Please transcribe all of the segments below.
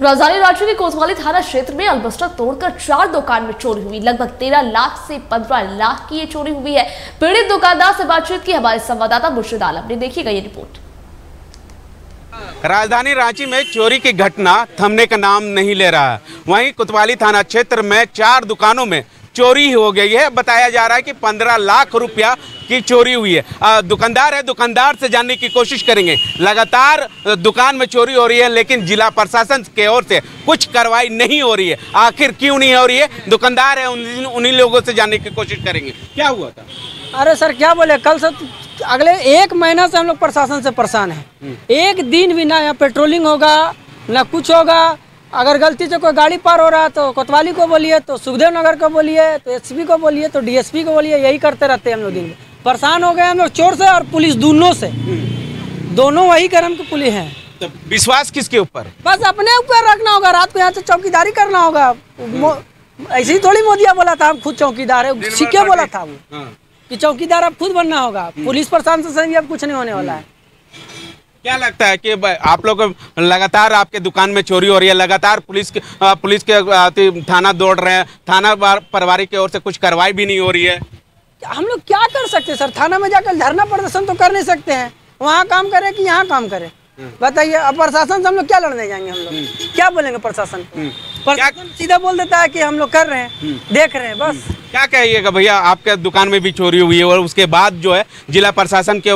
राजधानी रांची के कोतवाली थाना क्षेत्र में अल्बस्टर तोड़कर चार दुकान में चोरी हुई। लगभग तेरह लाख से पंद्रह लाख की ये चोरी हुई है। पीड़ित दुकानदार से बातचीत की हमारे संवाददाता मुर्शिद आलम ने देखी गई रिपोर्ट। राजधानी रांची में चोरी की घटना थमने का नाम नहीं ले रहा वहीं कोतवाली थाना क्षेत्र में चार दुकानों में चोरी हो गई है। बताया जा रहा है कि पंद्रह लाख रुपया की चोरी हुई है। आ, दुकानदार है दुकानदार से जानने की कोशिश करेंगे। लगातार दुकान में चोरी हो रही है लेकिन जिला प्रशासन के ओर से कुछ कार्रवाई नहीं हो रही है। आखिर क्यों नहीं हो रही है? दुकानदार है उन, उन्हीं लोगों से जानने की कोशिश करेंगे। क्या हुआ था? अरे सर क्या बोले? कल से अगले एक महीना से हम लोग प्रशासन से परेशान है। एक दिन भी ना यहाँ पेट्रोलिंग होगा ना कुछ होगा। अगर गलती से कोई गाड़ी पार हो रहा है तो कोतवाली को बोलिए तो सुखदेव नगर को बोलिए तो एसपी को बोलिए तो डीएसपी को बोलिए यही करते रहते हैं हम लोग दिन में। परेशान हो गए हम लोग चोर से और पुलिस दोनों से। दोनों वही कर्म के पुलिस हैं। तो विश्वास किसके ऊपर? बस अपने ऊपर रखना होगा रात को यहाँ से चौकीदारी करना होगा। ऐसे ही थोड़ी मोदिया बोला था हम खुद चौकीदार है। सिक्के बोला था वो हाँ। कि चौकीदार अब खुद बनना होगा। पुलिस प्रशासन से भी अब कुछ नहीं होने वाला है। क्या लगता है कि आप लोग लगातार आपके दुकान में चोरी हो रही है? लगातार पुलिस के पुलिस के थाना दौड़ रहे हैं। थाना परिवारिक की ओर से कुछ कार्रवाई भी नहीं हो रही है। हम लोग क्या कर सकते हैं सर? थाना में जाकर धरना प्रदर्शन तो कर नहीं सकते हैं। वहाँ काम करें कि यहाँ काम करें? बताइए अब प्रशासन से हम लोग क्या लड़ने जाएँगे हम लोग? क्या बोलेंगे प्रशासन? प्रशासन सीधा बोल देता है कि हम लोग कर रहे हैं देख रहे हैं बस। क्या कहिएगा भैया? आपके दुकान में भी चोरी हुई है और उसके बाद जो है जिला प्रशासन के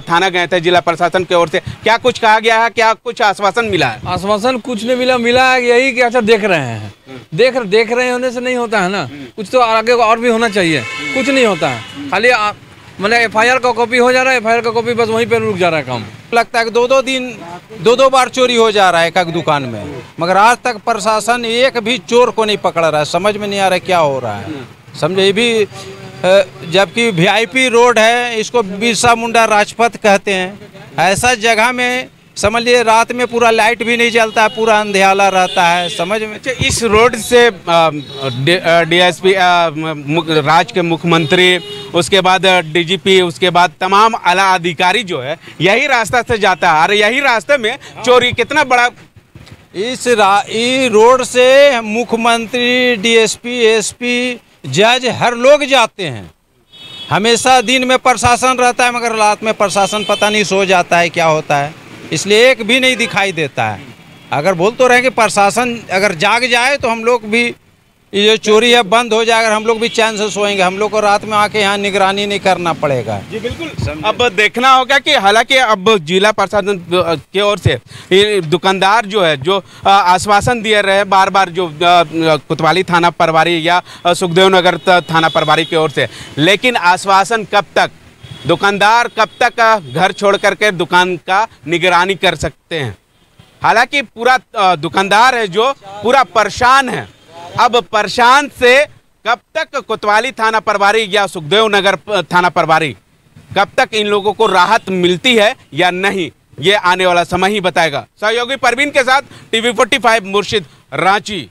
थाना गए थे जिला प्रशासन की ओर से। क्या कुछ कहा गया है? क्या कुछ आश्वासन मिला है? आश्वासन कुछ नहीं मिला। मिला है यही कि अच्छा देख रहे हैं। देख देख रहे होने से नहीं होता है ना? कुछ तो आगे और भी होना चाहिए। कुछ नहीं होता है। खाली आ- मैंने एफ़ का कॉपी हो जा रहा है एफ़ का कॉपी बस वहीं पे रुक जा रहा है काम। लगता है कि दो दो दिन दो दो बार चोरी हो जा रहा है एक एक दुकान में। मगर आज तक प्रशासन एक भी चोर को नहीं पकड़ रहा है। समझ में नहीं आ रहा है क्या हो रहा है। समझे ये भी जबकि वीआईपी रोड है इसको बिरसा मुंडा राजपथ कहते हैं। ऐसा जगह में समझ लिए रात में पूरा लाइट भी नहीं जलता है पूरा अंधेला रहता है समझ में? अच्छा इस रोड से डीएसपी राज्य के मुख्यमंत्री उसके बाद डीजीपी उसके बाद तमाम आला अधिकारी जो है यही रास्ता से जाता है। और यही रास्ते में चोरी कितना बड़ा इस रा, रोड से मुख्यमंत्री डीएसपी एसपी जज हर लोग जाते हैं। हमेशा दिन में प्रशासन रहता है, मगर रात में प्रशासन पता नहीं सो जाता है, क्या होता है। इसलिए एक भी नहीं दिखाई देता है। अगर बोल तो रहे कि प्रशासन अगर जाग जाए तो हम लोग भी ये जो चोरी है बंद हो जाए अगर हम लोग भी चैन से सोएँगे हम लोग को रात में आके यहाँ निगरानी नहीं करना पड़ेगा। जी बिल्कुल। अब देखना होगा कि हालाँकि अब जिला प्रशासन की ओर से ये दुकानदार जो है जो आश्वासन दिए रहे बार बार जो कोतवाली थाना प्रभारी या सुखदेव नगर थाना प्रभारी की ओर से। लेकिन आश्वासन कब तक? दुकानदार कब तक घर छोड़ करके दुकान का निगरानी कर सकते हैं? हालाँकि पूरा दुकानदार है जो पूरा परेशान है। अब प्रशांत से कब तक कोतवाली थाना प्रभारी या सुखदेव नगर थाना प्रभारी? कब तक इन लोगों को राहत मिलती है या नहीं? ये आने वाला समय ही बताएगा। सहयोगी परवीन के साथ टीवी 45 मुर्शिद रांची।